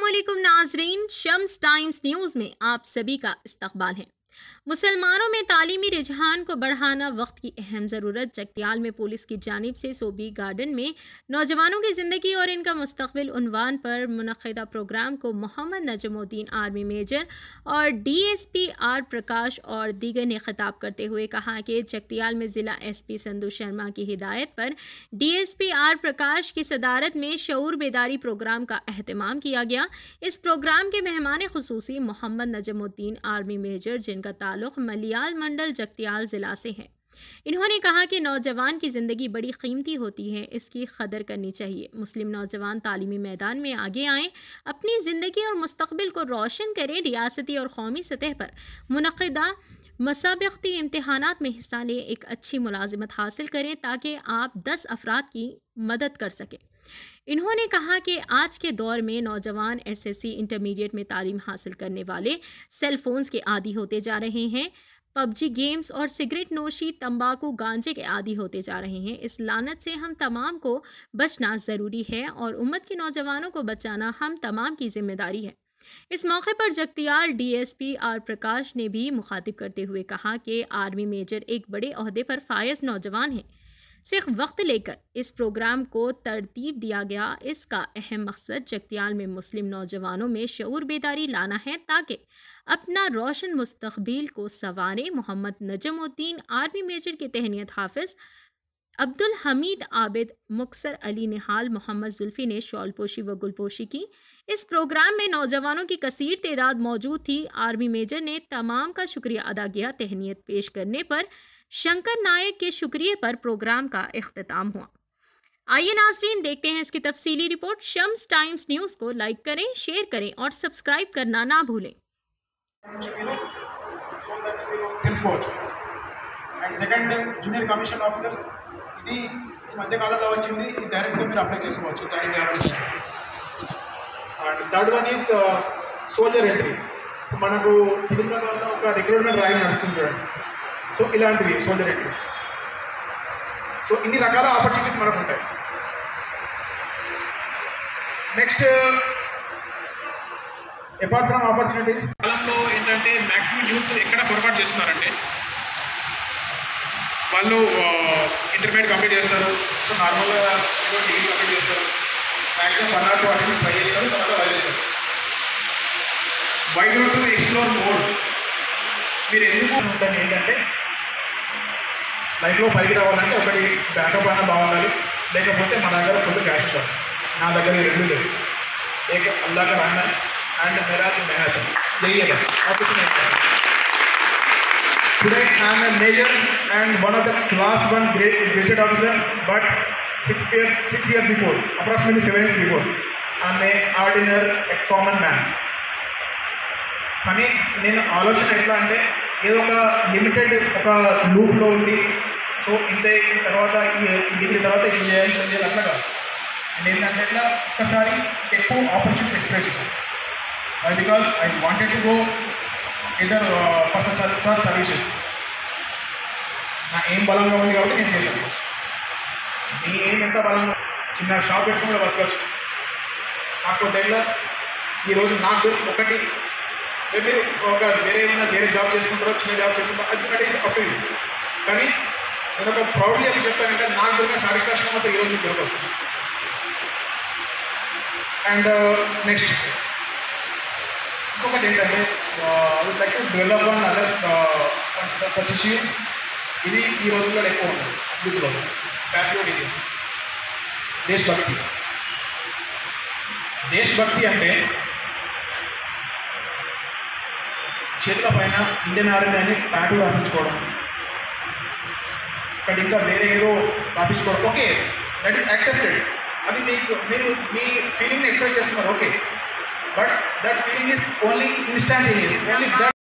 वालेकुम नाजरीन Shams Times news में आप सभी का इस्तबाल है। मुसलमानों में तालीमी रुझान को बढ़ाना वक्त की अहम ज़रूरत। जगतियाल में पुलिस की जानब से सोबी गार्डन में नौजवानों की ज़िंदगी और इनका मुस्तबिल पर मुनदा प्रोग्राम को मोहम्मद नजमुद्दीन आर्मी मेजर और D S P R Prakash और दीगर ने खिताब करते हुए कहा कि जगतियाल में ज़िला एस पी संधु शर्मा की हिदायत पर D S P R Prakash की सदारत में शूर बेदारी प्रोग्राम का अहतमाम किया गया। इस प्रोग्राम के मेहमान खसूसी मोहम्मद नजमुद्दीन आर्मी मेजर, जिनका ताल्लुक़ मलियाल मंडल जगतियाल ज़िला से है। इन्होंने कहा कि नौजवान की ज़िंदगी बड़ी कीमती होती है, इसकी कदर करनी चाहिए। मुस्लिम नौजवान तालीमी मैदान में आगे आएँ, अपनी ज़िंदगी और मुस्तबिल को रोशन करें रियासती और कौमी सतह पर। मनदा मसाबती इम्तहान में हिस्सा लें, एक अच्छी मुलाजमत हासिल करें ताकि आप दस अफराद की मदद कर सकें। इन्होंने कहा कि आज के दौर में नौजवान एसएससी इंटरमीडिएट में तालीम हासिल करने वाले सेल फोन्स के आदि होते जा रहे हैं। पबजी गेम्स और सिगरेट नोशी, तंबाकू गांजे के आदि होते जा रहे हैं। इस लानत से हम तमाम को बचना ज़रूरी है और उम्मत के नौजवानों को बचाना हम तमाम की ज़िम्मेदारी है। इस मौके पर जगतियाल डीएसपी आर प्रकाश ने भी मुखातिब करते हुए कहा कि आर्मी मेजर एक बड़े अहदे पर फायज नौजवान हैं। सिर्फ़ वक्त लेकर इस प्रोग्राम को तरतीब दिया गया। इसका अहम मकसद जगतियाल में मुस्लिम नौजवानों में शूर बेदारी लाना है ताकि अपना रोशन मुस्तबिल को संवारें मोहम्मद नजमुद्दीन आर्मी मेजर के तहनीत हाफिज़ अब्दुल हमीद आबिद मुक्सर अली निहाल, मोहम्मद जुल्फ़ी ने शॉलपोशी व गुलपोशी की। इस प्रोग्राम में नौजवानों की कसीर तादाद मौजूद थी। आर्मी मेजर ने तमाम का शुक्रिया अदा किया। तहनीत पेश करने पर शंकर नायक के शुक्रिय पर प्रोग्राम का अख्ताम हुआ। आइए नाजरीन, देखते हैं इसकी तफसीली रिपोर्ट। शम्स टाइम्स न्यूज़ को लाइक करें, शेयर करें और सब्सक्राइब करना ना भूलें। ఇది ఈ మధ్యకాలంలో వచ్చింది ఇది డైరెక్ట్గా మీరు అప్లై చేసుకోవచ్చు candidate application and third one is soldier entry మనకు సికింద్రాబాద్లో ఒక రిక్రూట్మెంట్ ర్యాంక్ నడుస్తుంది చూడండి. సో ఇలాంటివి సోల్జర్ ఎంట్రీస్ సో ఇన్ని రకాల ఆపర్చునిటీస్ మనకు ఉంటాయి. నెక్స్ట్ అపార్ట్ ఫ్రమ్ ఆపర్చునిటీస్ కాలంలో ఏంటంటే మ్యాక్సిమం యూత్ ఎక్కడ పొరపాటు చేస్తున్నారంటే వాళ్ళు ఇంటర్మీడియట్ కంప్లీట్ చేస్తారు. సో నార్మల్గా ఏదో డిగ్రీ కంప్లీట్ చేస్తారు. మ్యాక్సిమం వన్ నాట్ వాటిని ట్రై చేస్తారు తర్వాత వదిలేస్తారు why don't to explore more మీరు ఎందుకు ఉంటుంది ఏంటంటే లైఫ్లో పైకి రావాలంటే ఒకటి బ్యాకప్ అయినా బాగుండాలి. లేకపోతే మా దగ్గర ఫుల్ క్యాష్ ఉంటుంది నా దగ్గర రెండు లేదు ఏక అల్లాగా రానా? అండ్ మెరాత్ మెహనత్ జయ్యే opportunity Today I am a major and one of the class one grade graded officer, but six year six years before, approximately seven years before, I am a ordinary a common man. కానీ నేను ఆలోచన ఎట్లా అంటే ఏదో ఒక limited ఒక లూప్లో ఉండి సో ఇంత తర్వాత ఈ డిగ్రీ తర్వాత ఇది చేయాలి ఇది చేయాలి అట్లా కాదు నేను ఏంటంటే ఇట్లా ఒక్కసారి ఎక్కువ ఆపర్చునిటీ ఎక్స్ప్రెస్ చేశాను because I wanted to go ఇద్దరు ఫస్ట్ ఫస్ట్ సర్వీసెస్ నా ఏం బలంగా ఉంది కాబట్టి నేను చేశాను. నీ ఏం ఎంత బలంగా చిన్న షాప్ పెట్టుకుని బతకచ్చు. కాకపోతే ఇలా ఈరోజు నాకు ఒకటి రేపు మీరు ఒక వేరే ఏమైనా వేరే జాబ్ చేసుకుంటారో చిన్న జాబ్ చేసుకుంటారో అది దట్ ఈస్ అప్ కానీ నేను ఒక ప్రౌడ్లీ అని చెప్తానంటే నాకు దొరికిన సాటిస్ఫాక్షన్ మాత్రం ఈరోజు మీకు దొరకదు. అండ్ నెక్స్ట్ uh, ఇంకొకటి ఏంటంటే అది would like to develop on other such issue ఇది ఈ రోజుల్లో ఎక్కువ ఉంది యూత్లో ప్యాట్రియోటిజం దేశభక్తి. దేశభక్తి అంటే చేతుల పైన ఇండియన్ ఆర్మీ అని టాటూ రాపించుకోవడం. ఇక్కడ ఇంకా వేరే ఏదో రాపించుకోవడం. ఓకే దట్ ఈస్ యాక్సెప్టెడ్ అది మీకు మీరు మీ ఫీలింగ్ని ఎక్స్ప్రెస్ చేస్తున్నారు. Okay But that feeling is only instantaneous. Only that